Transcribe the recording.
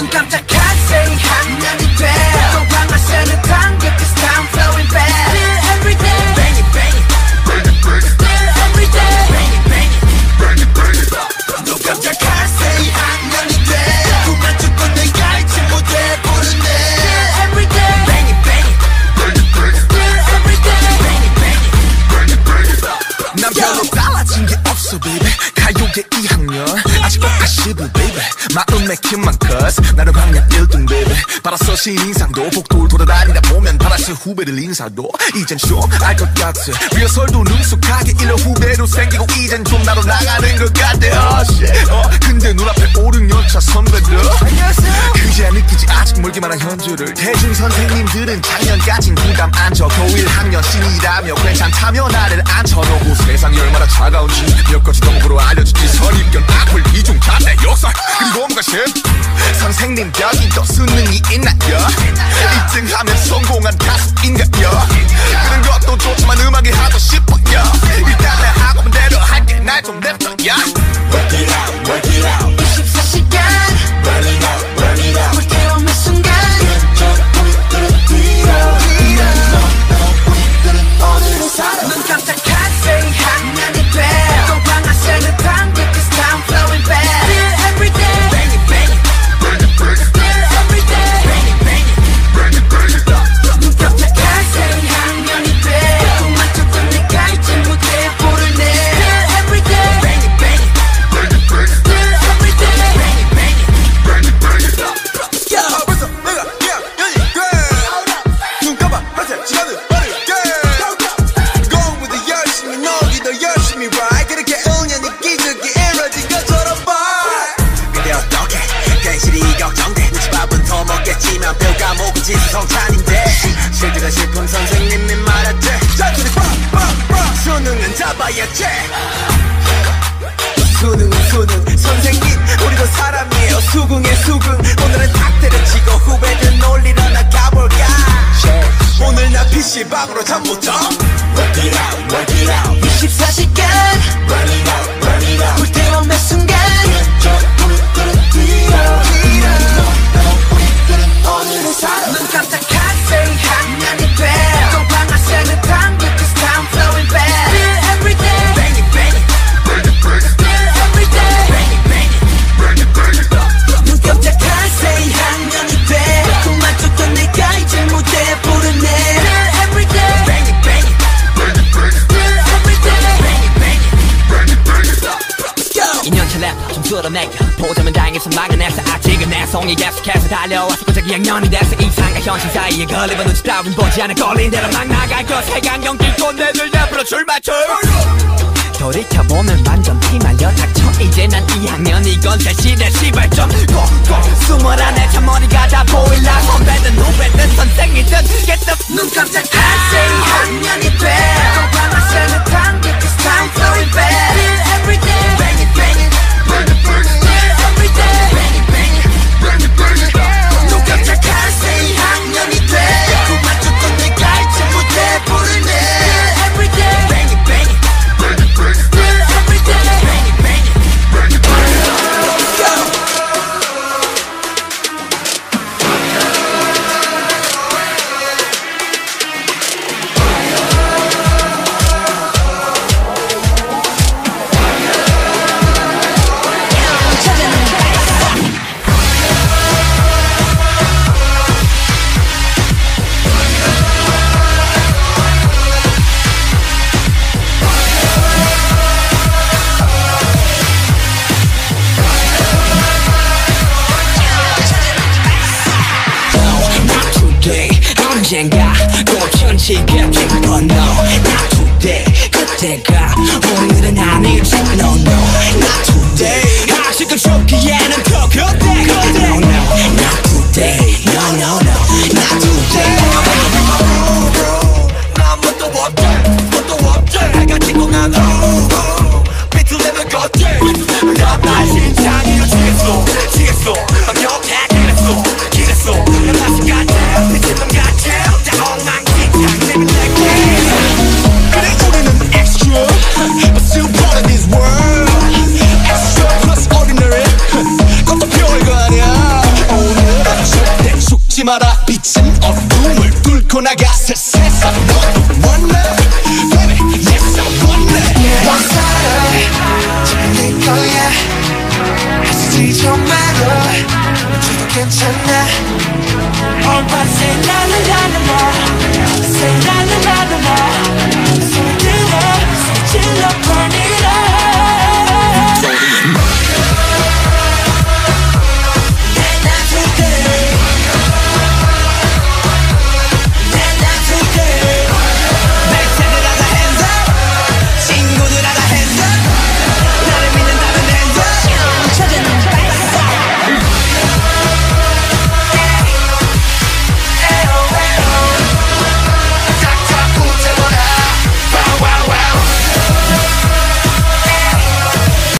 마음은 깜짝한 생한 돼 Bang it bang it. Bang it bang it. Still Bang it bang it. Bang it bang it. 또 Bang it bang it. Bang it bang it. Still Bang it bang it. Bang it bang it. 난 별로 달라진 없어 baby. 가요계 맥힌만 cuz. 나는 광역 1등 baby. 받았어 신인상도 복도를 돌아다니다 보면 받았어 후배들 인사도. 이젠 좀 알 것 같아. 리허설도 능숙하게 일러 후배도 생기고 이젠 좀 나도 느끼지 아직 멀기만 한 현주를 대중 선생님들은 작년까진 부담 안 져 고1 학년 신이라며 괜찮다며 나를 앉혀놓고 세상이 얼마나 차가운지 몇 가지 덕으로 알려주지. 선입견 악플 이중 자세 역설 그리고 뭔가 심 선생님 여기 또 수능이 있나요 1등하면 성공한 가수인가 수능은 잡아야지. 수능은 수능 선생님 우리도 사람이에요. 수긍의 수긍 오늘은 탁 때려치고 후배들 놀리러 나가볼까? 오늘 나 PC방으로 잠못 쓸어내겨 보자면 다행해서 막아냈어 아직은 내 송이 계속해서 달려와서 고작 2학년이 됐어 이상과 현실 사이에 걸리면 눈치 따윈 보지 않아 걸린 대로 막 나갈 것. 세강경 끼고 내들 옆으로 출마출 돌이켜보면 완전 피말려 닥쳐. 이제 난 2학년 이건 대신에 시발점. 꼭꼭 숨어라 내 참 머리가 다 보일라. 선배든 언젠가 고천지게 피부 번호 Not today 그때가 오늘은 아닐지 No no Not today 아직도 좋기에는 더 그때 그때 No no Not today No no no Not today 마라. 비친 어둠을 뚫고 나가 새 세상. 너